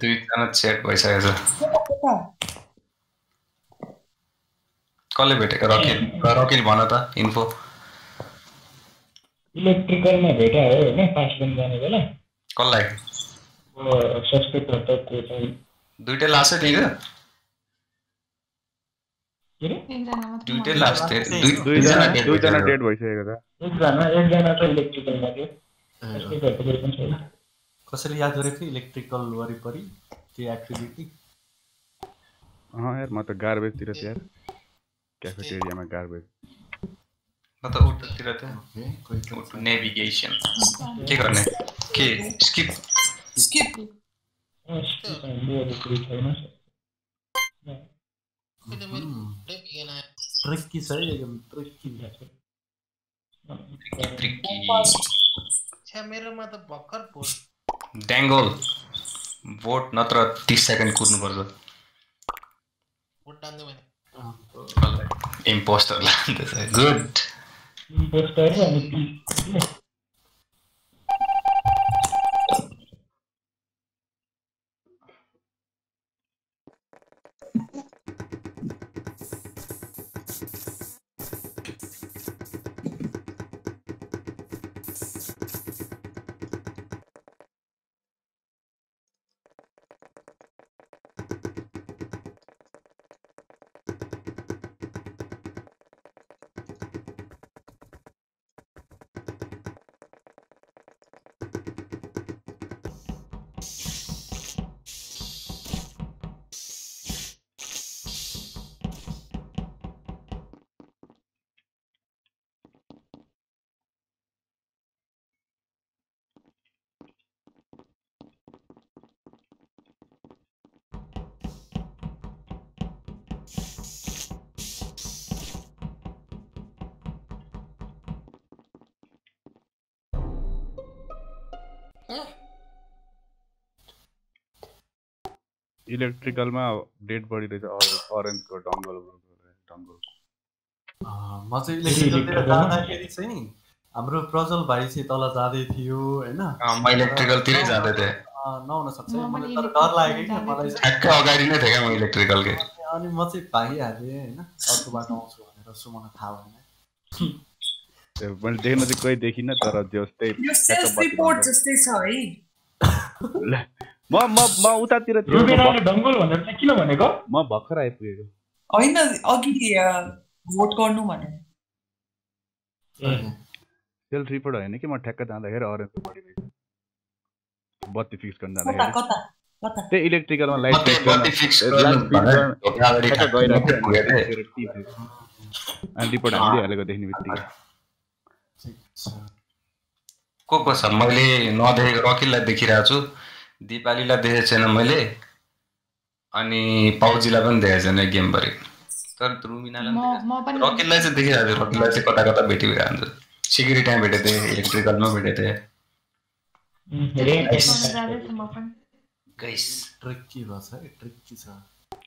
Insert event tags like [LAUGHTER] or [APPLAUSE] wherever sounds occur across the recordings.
दुईजना चेट भइसकेको छ कसले भेटेको? रकिल। रकिल भन त इन्फो इलेक्ट्रिकलमा भेटा हो होइन पास गर्न जाने बेला। कसलाई? सस्पेक्ट दुइटै लासै थियो के अरे एकजना मात्र दुइटै मर्यो। लास्ट थियो दुई- दुईजना dead दुईजना भइसकेको डेड भइसकेको छ एकजना एकजना चाहिँ इलेक्ट्रिकलमा थियो सस्पेक्टहरू त कोही पनि छैन कसैले याद गरेको थियो इलेक्ट्रिकल वरिपरि त्यो एक्टिभिटी अँ यार म त गार्बेजतिर थिएँ यार क्याफेटेरियामा गार्बेज म त उठतिर थियो ओके कोही त नेभिगेसन के गर्ने के स्किप स्किप ट्रिकी सही एकदम ट्रिकी है ट्रिकी ट्रिकी अच्छा मेरो तो मा त भक्कर भोट ड्याङ्गल भोट नत्र तो 30 सेकेन्ड कुद्नु पर्छ भोट डाल्नु भने इम्पोस्टर लान्छ गुड। इम्पोस्टर अनि इलेक्ट्रिकलमा डेड बडी रहेछ अरे- अरेन्जको डङ्गल डङ्गल। अँ, म चाहिँ इलेक्ट्रिकलतिर जाँदाखेरि चाहिँ हाम्रो प्रज्वल भाइ चाहिँ तल जाँदै थियो होइन? म इलेक्ट्रिकलतिरै जाँदै थिएँ। नहुन सक्छ। मलाई तर डर लाग्यो कि मलाई ठ्याक्कै अगाडि नै थिएँ क्या म इलेक्ट्रिकलकै। अनि म चाहिँ भागिहालेँ होइन? अर्को बाटो आउँछु भनेर सुमन थाहा भएन। मैले देख्न चाहिँ कोही देखिनँ तर जस्तै यो ठ्याक्क सेल्फ बत्ती रिपोर्ट बन्द जस्तै छ है। म म म उतातिर किन भनेको? म भर्खर आइपुगेको। होइन अघि भोट गर्नु भने। सेल्फ रिपोर्ट होइन कि म ठ्याक्क जाँदाखेरि अरेन्जको बडी रहेछ बत्ती फिक्स गर्न जाँदाखेरि। कता कता? त्यही इलेक्ट्रिकलमा लाइट फिक्स गर्न। रिपोर्ट हामीले हालेको देख्ने बित्तिकै। को को छ? मैले नदेखेको रकिललाई देखिरहेको छु। दिपालीलाई देखेको छैन मैले। अनि पाउजीलाई पनि देखेको छैन गेमभरि तर रुमिनालाई म पनि म पनि देखेको छु। रकिललाई चाहिँ देखिरहेको छु। रकिललाई चाहिँ कता कता भेटिरहेको हुन्छ सिक्युरिटीमा भेटेको थिएँ इलेक्ट्रिकलमा भेटेको थिएँ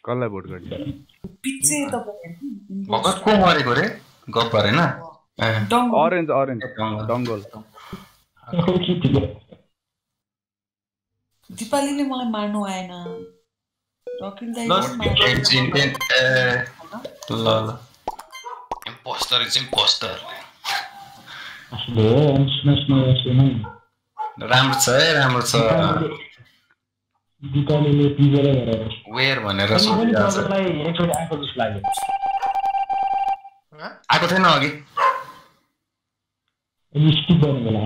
कसलाई भोट गर्ने भर्खर को मरेको रे? गफ डङ्गु अरेन्ज अरेन्ज डङ्गल। दिपालीले मलाई मार्नु आएन राम्रो छ है राम्रो छ वेयर भनेर आएको जस्तो लाग्यो आएको थिएन अघि स्किप गर्ने बेला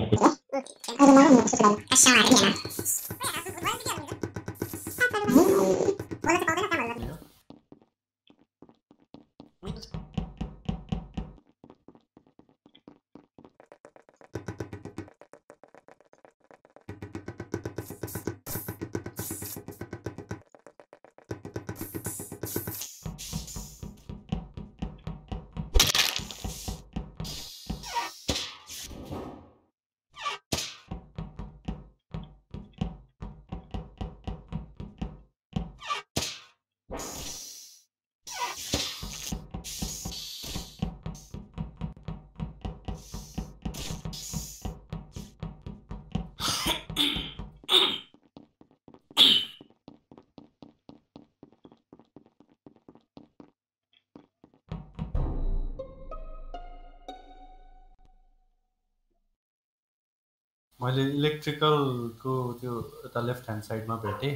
मैले इलेक्ट्रिकलको त्यो यता लेफ्ट ह्यान्ड साइडमा भेटेँ।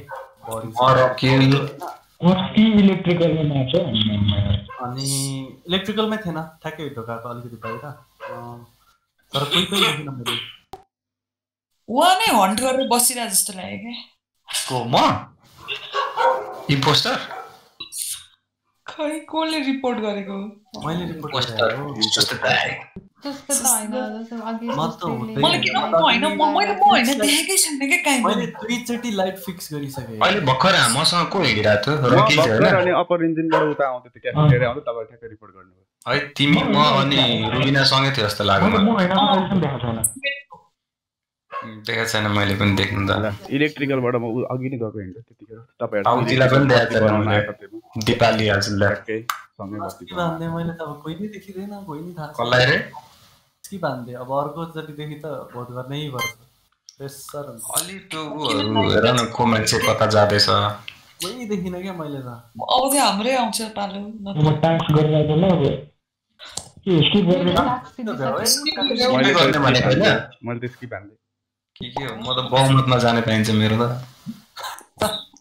अनि इलेक्ट्रिकलमै थिएन ठ्याक्कै ढोकाको अलिकति बाहिर तर कोही पनि देखिनँ मैले। उहाँ नै हन्ट गरेर बसिरहेको जस्तो लाग्यो क्या। को म? इम्पोस्टर? खै कसले रिपोर्ट गरेको? मैले रिपोर्ट लाइट फिक्स गरिसकेँ। अहिले भर्खर मसँग को हिँडिरहेको थियो? अनि अप्पर इन्जिनबाट उता क्याफेटेरिया तपाईँ ठ्याक्कै गर्नुभयो। है तिमी म अनि रुबिनासँगै थियो जस्तो लाग्यो देखाएको छैन। मैले पनि देख्नु त। इलेक्ट्रिकलबाट म अघि नै गएको त्यतिखेर। म। दिपाली बस्ती के बाँध्ने मैले त अब कोही नै देखिँदैन कोही नै थाहा कसलाई रे के बाँध्ने अब अर्कोचोटिदेखि त भोट गर्नै पर्छ अलि त्यो हेर न को मान्छे कता जाँदैछ कोही देखिनँ क्या मैले त अब चाहिँ हाम्रै आउँछ पालो अब नत्र टास्क गरिरहेको ल अब के स्किप गरेर गर्ने मैले त स्किप हान्दै के के हो म त बहुमतमा जाने पाइन्छ मेरो त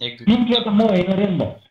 एक दुई त म होइन रे नि त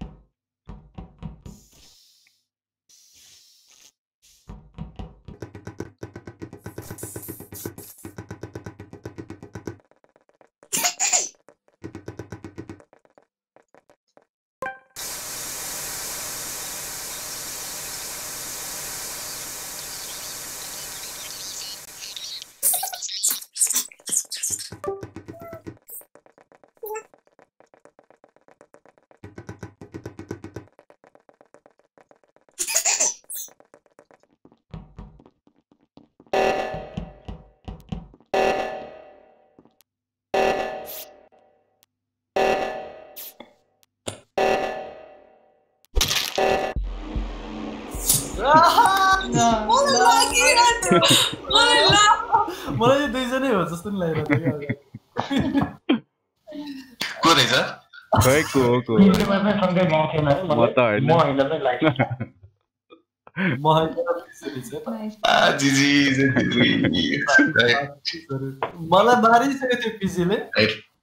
मलाई मारिसकेको थियो पिजीले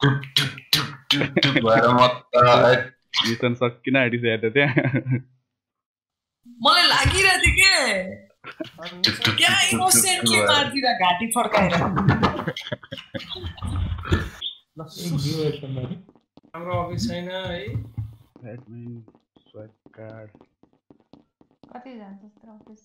टुप टुप टुप टुप टुप भएर म त मिसन सकिन आँटिसकेको थियो त्यहाँ मलाई लागिरहेको थियो के क्या इनोसेन्टली मारिदिएर घाँटी फर्काएर हाम्रो अफिस छैन है एडमिन स्वाइप कार्ड कति जान्छ अफिस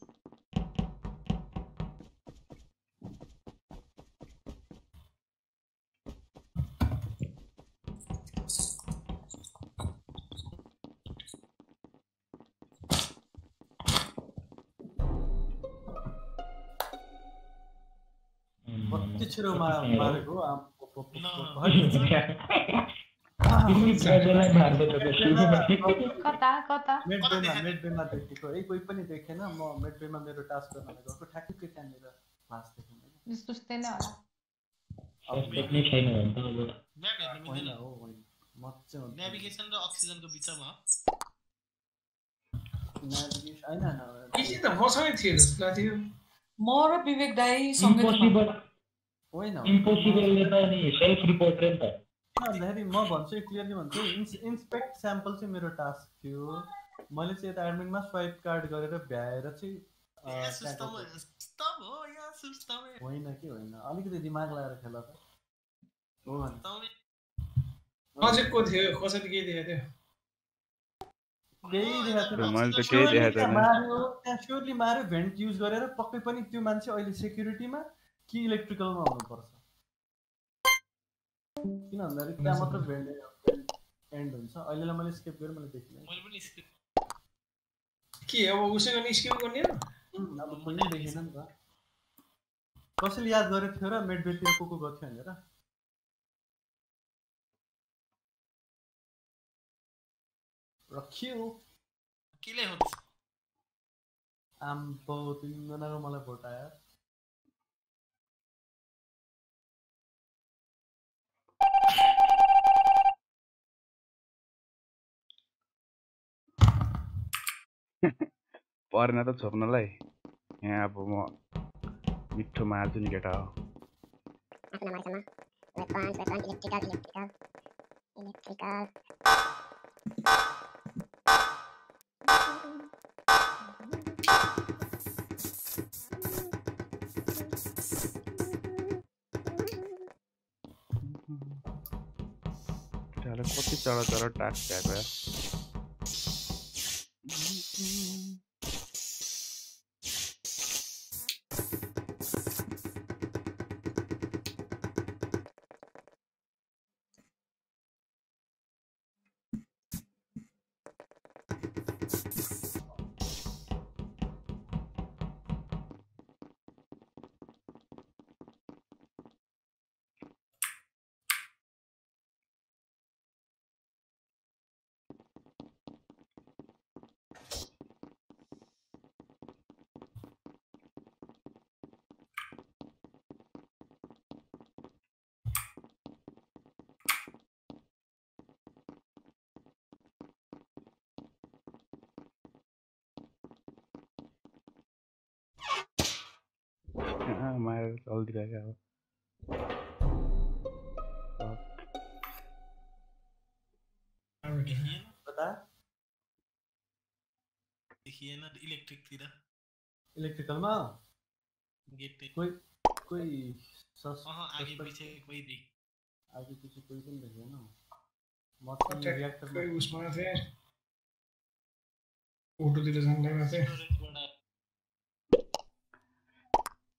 मा- मारेको मेडबेमा देखेको है कोही पनि देखेन म मेडबेमा मेरो टास्क गर्न गएको ठ्याक्कै त्यहाँनिर लास देखेँ नेभिगेसन र अक्सिजनको बिचमा नेभिगेसन होइन मसँगै थियो म र विवेक दाई सँगै इम्पोसिबल होइन इम्पोसिबलले त नि सेल्फ रिपोर्ट रे नि त भन्दाखेरि म भन्छु क्लियरली भन्छु। इन्स इन्सपेक्ट स्याम्पल चाहिँ मेरो टास्क थियो। मैले चाहिँ यता एडमिनमा स्वाइप कार्ड गरेर भ्याएर चाहिँ होइन कि होइन। अलिकति दिमाग लगाएर खेल त। हो भने। को थियो? कसरी के दिएको थियो। केही देखाएको थिएन। मार्यो त्यहाँ स्योरली मार्यो भेन्ट युज गरेर पक्कै पनि त्यो मान्छे अहिले सेक्युरिटीमा कि इलेक्ट्रिकलमा हुनुपर्छ किन भन्दाखेरि त्यहाँ मात्र भेन्ट एन्ड हुन्छ अहिलेलाई मैले स्किप गरेँ मैले देखिनँ मैले के अब निस्किनु गर्ने हो उम्, अब कुनै देखेन नि त कसैले याद गरेको थियो र मेडबेतिर को को गएको थियो भनेर रक्यो केले हो आम्बो तिनजनाको मलाई भोट आयो परेन त छोप्नलाई। यहाँ अब म मिठो मार्छु नि केटा। हो कति चढा चढा टास्क भएको यहाँ मारेर चल्दिरहेको अब देखिएन कता देखिएन इलेक्ट्रिकतिर इलेक्ट्रिकलमा गेट कोही कोही सस अह आगे suspect- पछि कोही देख आगे पछि कोही पनि देखेन म चाहिँ Contact रियाक्टरमा खै उसमा थिएँ फोटोतिर जानु लागेको थिएँ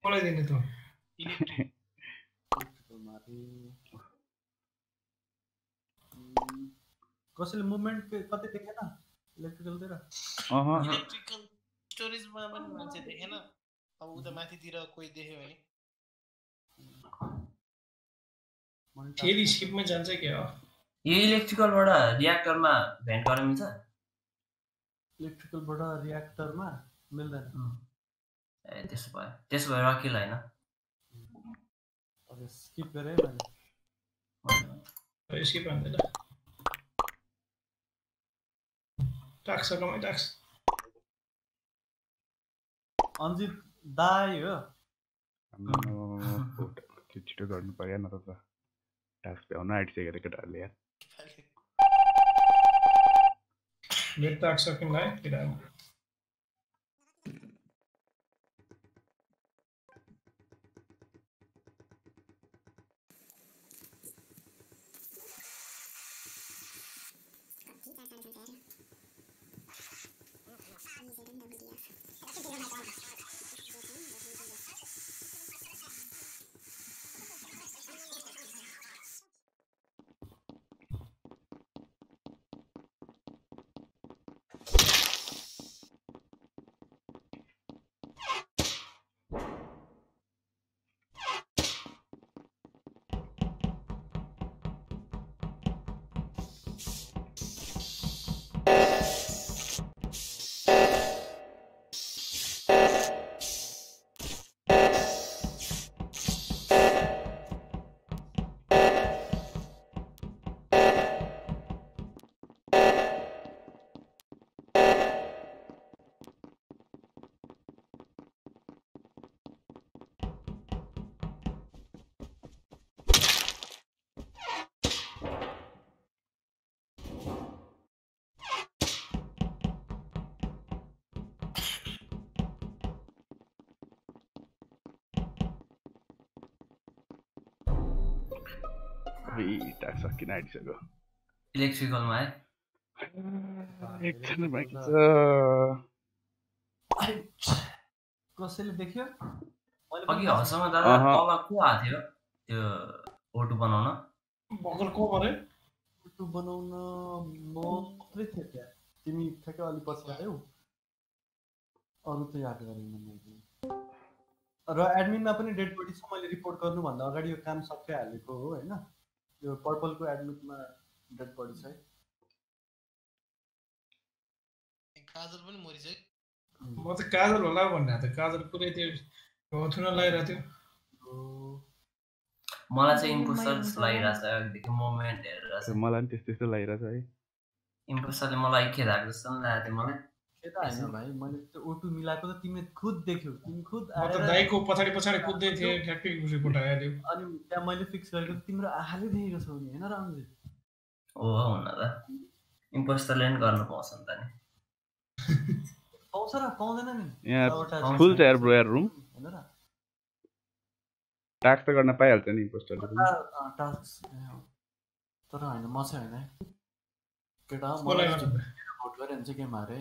स्टोरेजबाट कसलाई दिने त कसैले मुभमेन्ट कतै देखेन इलेक्ट्रिकलतिर इलेक्ट्रिकल स्टोरेजमा पनि मान्छे देखेन अब उता माथितिर कोही देख्यो भने फेरि स्किपमै जान्छ क्या हो यो इलेक्ट्रिकलबाट रियाक्टरमा भेन्ट गर्न मिल्छ इलेक्ट्रिकलबाट रियाक्टरमा मिल्दैन ए त्यसो भयो। त्यसो भए रकिल होइन। अब स्किप गरेँ मैले। स्किप हान्दैन टाक्स कमाइ टाक्स। अन्जित दाई हो। छिटो गर्नु पर्यो न त टास्क भ्याउन आँटिसक्यो अरे केटाहरूले। यार मेरो टाक्स सकिँदा है केटाहरू सकिन आँटिसक्यो इलेक्ट्रिकलमा है एकजना बाँकी छ कसैले देख्यो अघि हलसम्म दादा। तल को आएको थियो त्यो ओटो बनाउन भर्खर को पऱ्यो युट्युब बनाउन म मात्रै थिएँ त्यहाँ तिमी ठ्याक्कै अलिक पछि आयौ अरू चाहिँ आएको गरेन मैले र एडमिनमा पनि डेड बडी छ मैले रिपोर्ट गर्नुभन्दा अगाडि यो काम सकिहालेको हो होइन? यो पर्पलको एडमिटमा डेड बडी छ है। गाजर पनि मरिसक्यो। म त काजल होला भन्ने त काजल पुरै त्यो थुन लगाइरहेको थियो। मलाई चाहिँ इम्पोस्टर जस्तो लागिरहेको छ अघिदेखि मोमेन्ट हेरेर मलाई पनि त्यस्तो त्यस्तो लागिरहेछ है। इम्पोस्टरले मलाई खेदाएको जस्तो पनि लागेको थियो मलाई केटा होइन। भाइ मैले त्यो ओटु मिलाएको त तिमीले खुद देख्यौ तिमी खुद त आएर दाइको पछाडि पछाडि कुद्दै थिएँ ठ्याक्कै घुसी पठाइहाल्यो अनि त्यहाँ मैले फिक्स गरेको त तिम्रो आँखाले देखेको छौ नि होइन रामजी हो हुन त। इम्पोस्टरले पनि गर्नु पाउँछ नि त नि। पाउँछ र पाउँदैन नि। यहाँ फुल छ यार ब्रो यार रुम होइन र। टास्क त गर्न पाइहाल्छ नि इम्पोस्टरले टास्क तर होइन म चाहिँ होइन। केटा मलाई? भोट गऱ्यो भने चाहिँ गेम हारे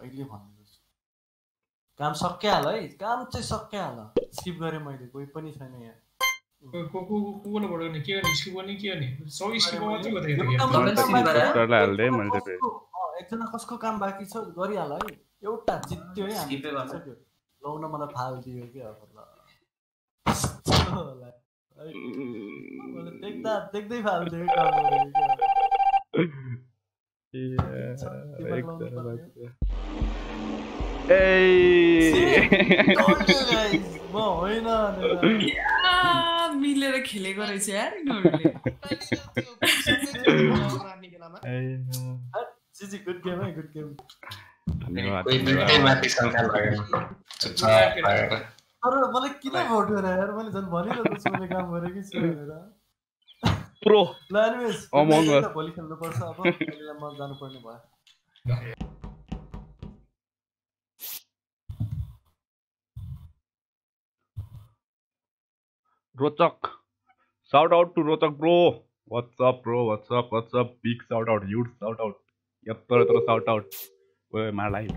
अहिले भनिदिनुहोस् काम सकिहाल है काम चाहिँ सकिहाल। स्किप गरेँ मैले कोही पनि छैन यहाँ। को को को के के एकजना कसको काम बाँकी छ? गरिहाल है। एउटा जित्यो है हामी। स्किपै गर्नु। जितिसक्यो। लौ न मलाई फालिदियो क्या अब ल। कस्तो होला है। मैले देख्दा देख्दै फालिदियो है [LAUGHS] होइन मिलेर खेलेको रहेछ यार तर मलाई किन भोट गरेर यार मैले झन् भनिरहेको छु मैले काम गरेकै छु भनेर प्रो UMANG Rochak shout out to Rochak bro what's up bro what's up what's up big shout out huge shout out यत्र यत्र साउट आउट ओए मलाई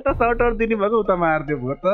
त साउट आउट दिनुभएको उता मारिदियो भयो त